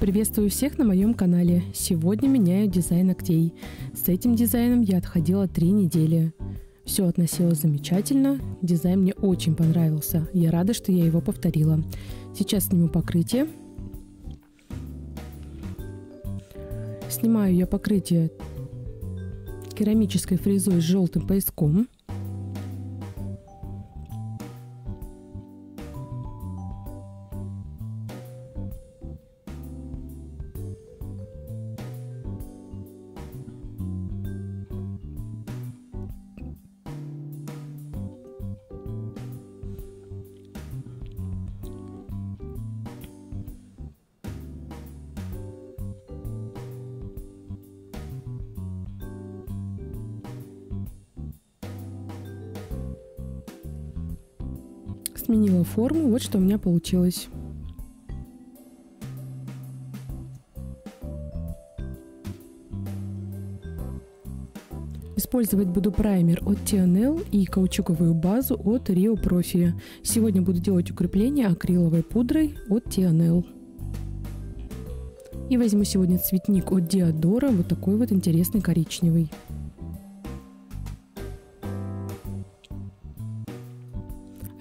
Приветствую всех на моем канале. Сегодня меняю дизайн ногтей. С этим дизайном я отходила три недели. Все относилось замечательно, дизайн мне очень понравился. Я рада, что я его повторила. Сейчас сниму покрытие. Снимаю я покрытие керамической фрезой с желтым пояском. Сменила форму. Вот что у меня получилось. Использовать буду праймер от TNL и каучуковую базу от Rio Profi. Сегодня буду делать укрепление акриловой пудрой от TNL. И возьму сегодня цветник от Диадора, вот такой вот интересный коричневый.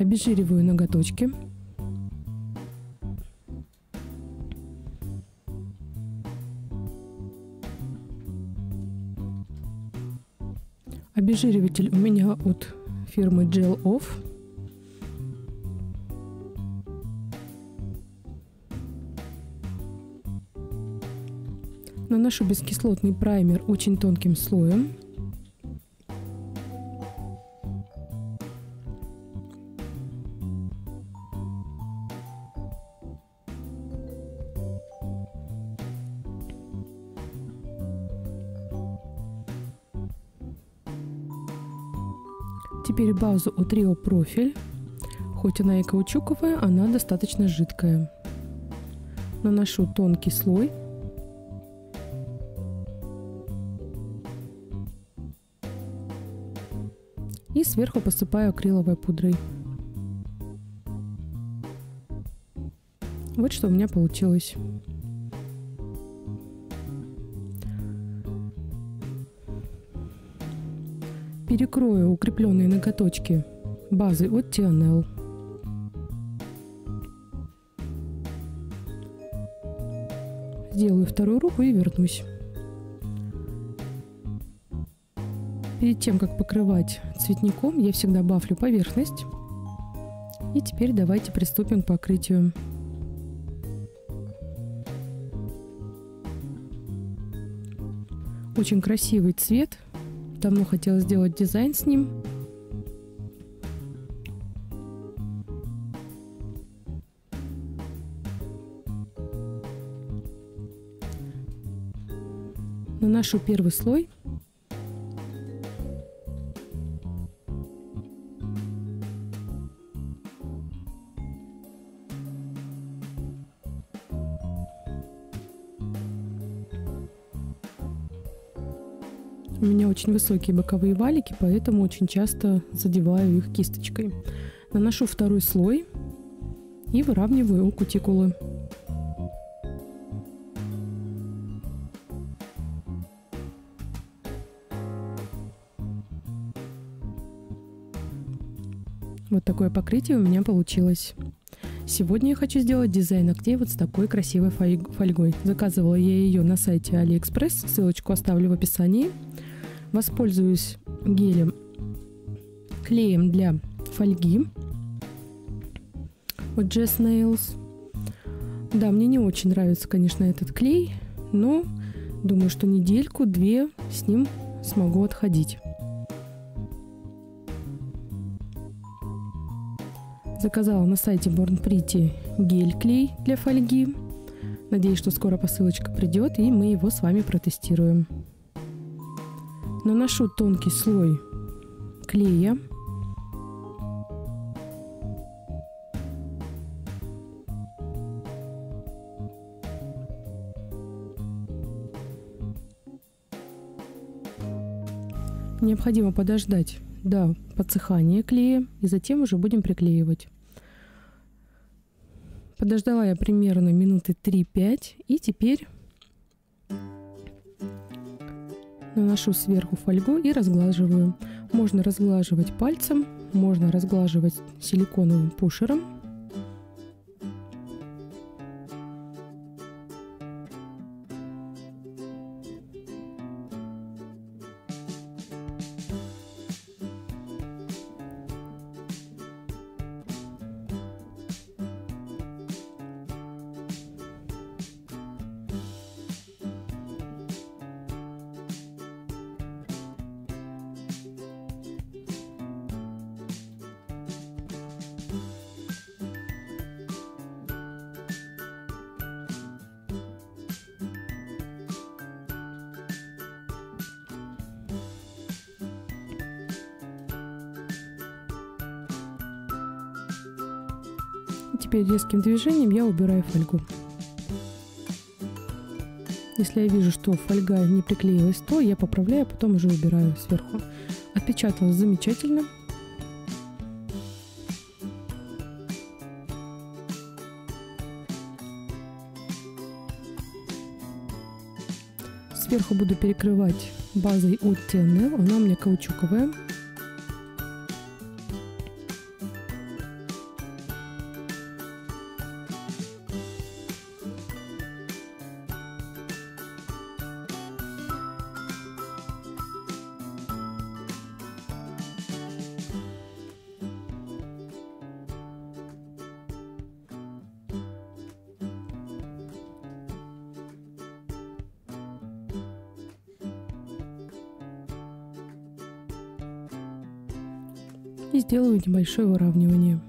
Обезжириваю ноготочки. Обезжириватель у меня от фирмы Gel Off. Наношу бескислотный праймер очень тонким слоем. Теперь базу от Rio Профиль. Хоть она и каучуковая, она достаточно жидкая. Наношу тонкий слой. И сверху посыпаю акриловой пудрой. Вот что у меня получилось. Перекрою укрепленные ноготочки базой от TNL. Сделаю вторую руку и вернусь. Перед тем, как покрывать цветником, я всегда бафлю поверхность. И теперь давайте приступим к покрытию. Очень красивый цвет, Давно хотела сделать дизайн с ним. Наношу первый слой. У меня очень высокие боковые валики, поэтому очень часто задеваю их кисточкой. Наношу второй слой и выравниваю кутикулы. Вот такое покрытие у меня получилось. Сегодня я хочу сделать дизайн ногтей вот с такой красивой фольгой. Заказывала я ее на сайте AliExpress, ссылочку оставлю в описании. Воспользуюсь гелем, клеем для фольги от Jess Nails. Да, мне не очень нравится, конечно, этот клей, но думаю, что недельку-две с ним смогу отходить. Заказала на сайте Born Pretty гель-клей для фольги. Надеюсь, что скоро посылочка придет, и мы его с вами протестируем. Наношу тонкий слой клея. Необходимо подождать до подсыхания клея и затем уже будем приклеивать. Подождала я примерно минуты 3-5 и теперь наношу сверху фольгу и разглаживаю. Можно разглаживать пальцем, можно разглаживать силиконовым пушером – Теперь резким движением я убираю фольгу. Если я вижу, что фольга не приклеилась, то я поправляю, а потом уже убираю сверху. Отпечаталось замечательно. Сверху буду перекрывать базой от TNL, она у меня каучуковая. И сделаю небольшое выравнивание.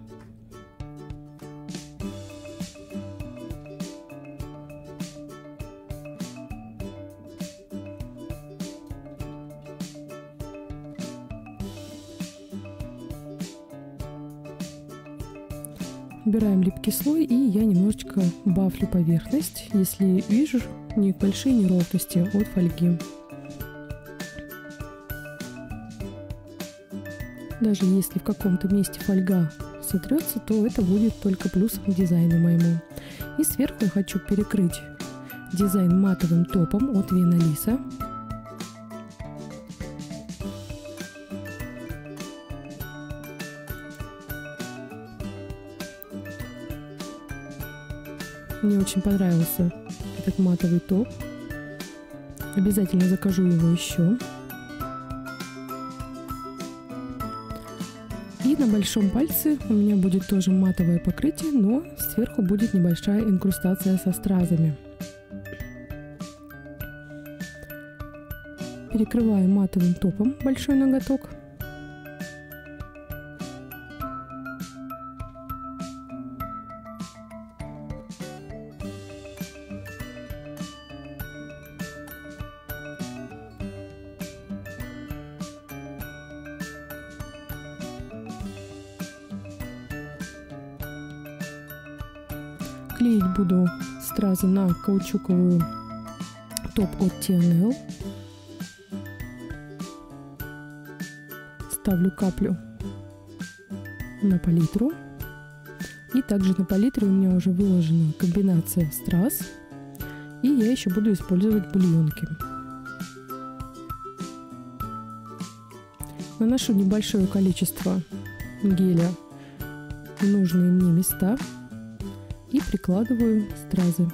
Убираем липкий слой и я немножечко бафлю поверхность, если вижу небольшие неровности от фольги. Даже если в каком-то месте фольга сотрется, то это будет только плюсом к дизайну моему. И сверху я хочу перекрыть дизайн матовым топом от Вина Лиса. Мне очень понравился этот матовый топ. Обязательно закажу его еще. На большом пальце у меня будет тоже матовое покрытие, но сверху будет небольшая инкрустация со стразами. Перекрываю матовым топом большой ноготок. Буду сразу на каучуковую топ от TNL. Ставлю каплю на палитру. И также на палитре у меня уже выложена комбинация страз. И я еще буду использовать бульонки. Наношу небольшое количество геля в нужные мне места и прикладываю стразы.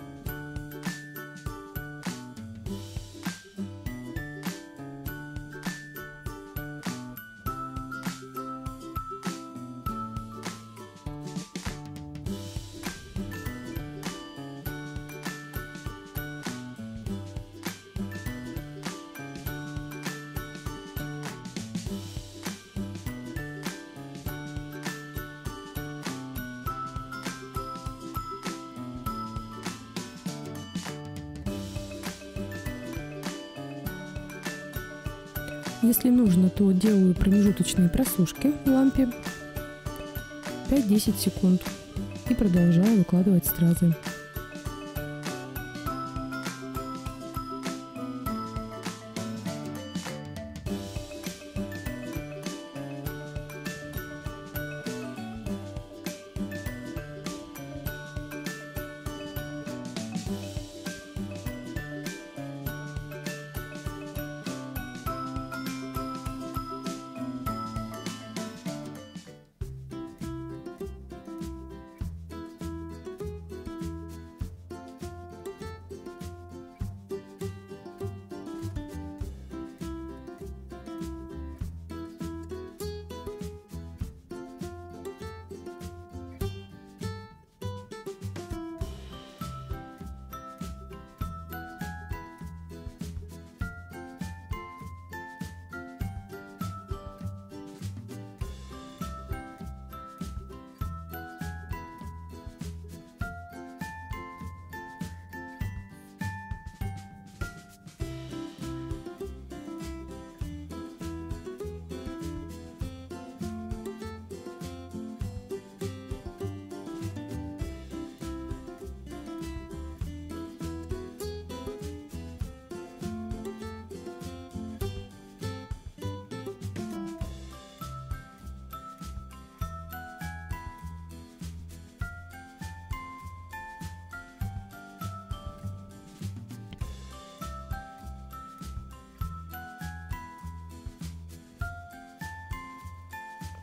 Если нужно, то делаю промежуточные просушки в лампе 5-10 секунд и продолжаю выкладывать стразы.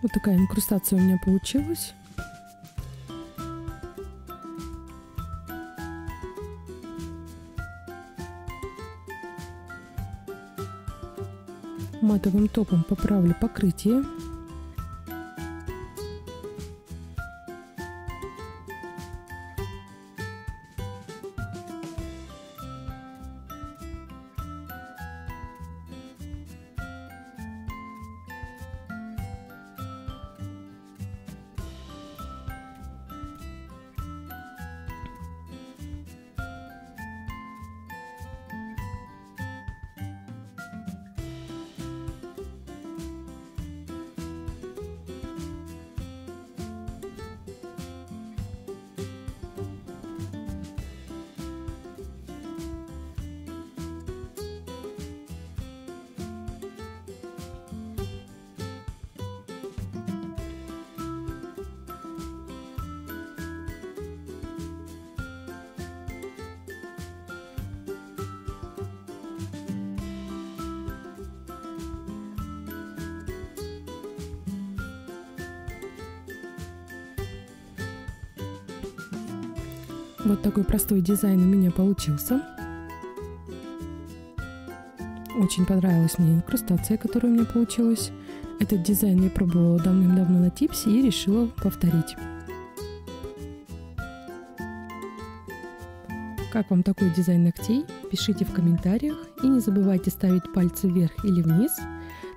Вот такая инкрустация у меня получилась. Матовым топом поправлю покрытие. Вот такой простой дизайн у меня получился. Очень понравилась мне инкрустация, которая у меня получилась. Этот дизайн я пробовала давным-давно на типсе и решила повторить. Как вам такой дизайн ногтей? Пишите в комментариях и не забывайте ставить пальцы вверх или вниз.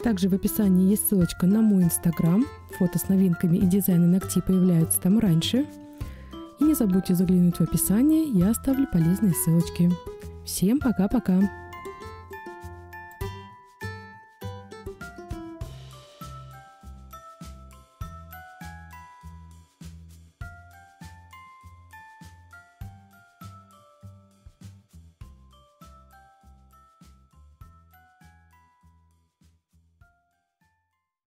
Также в описании есть ссылочка на мой инстаграм. Фото с новинками и дизайны ногтей появляются там раньше. И не забудьте заглянуть в описание, я оставлю полезные ссылочки. Всем пока-пока!